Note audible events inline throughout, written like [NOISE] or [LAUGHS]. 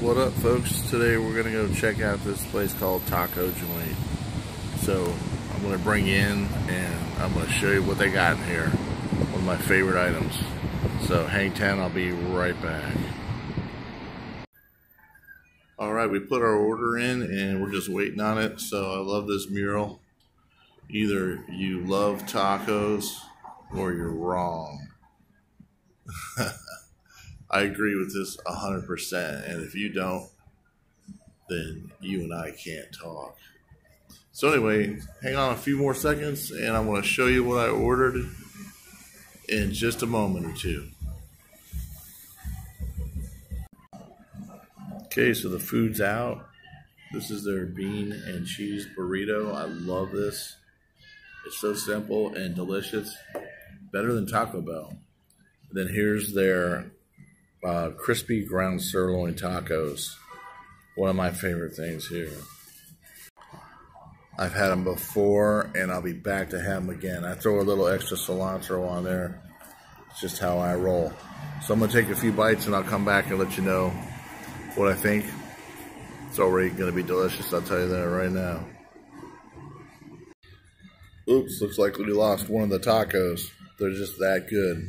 What up, folks? Today we're gonna go check out this place called Taco Joint. So I'm gonna bring you in and I'm gonna show you what they got in here. One of my favorite items. So hang 10, I'll be right back. All right, we put our order in and we're just waiting on it. So I love this mural. Either you love tacos or you're wrong. [LAUGHS] I agree with this 100%. And if you don't, then you and I can't talk. So, anyway, hang on a few more seconds and I'm going to show you what I ordered in just a moment or two. Okay, so the food's out. This is their bean and cheese burrito. I love this. It's so simple and delicious. Better than Taco Bell. Then here's their uh, crispy ground sirloin tacos. One of my favorite things here. I've had them before, and I'll be back to have them again. I throw a little extra cilantro on there. It's just how I roll. So I'm going to take a few bites, and I'll come back and let you know what I think. It's already going to be delicious, I'll tell you that right now. Oops, looks like we lost one of the tacos. They're just that good.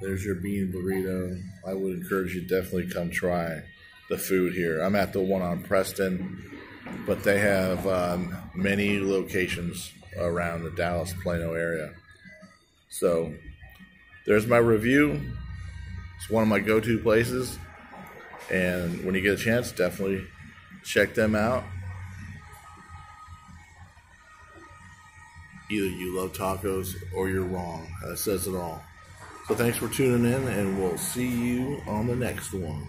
There's your bean burrito. I would encourage you to definitely come try the food here. I'm at the one on Preston, but they have um, many locations around the Dallas Plano area. So there's my review. It's one of my go-to places, and when you get a chance, definitely check them out. Either you love tacos or you're wrong. That says it all. So thanks for tuning in, and we'll see you on the next one.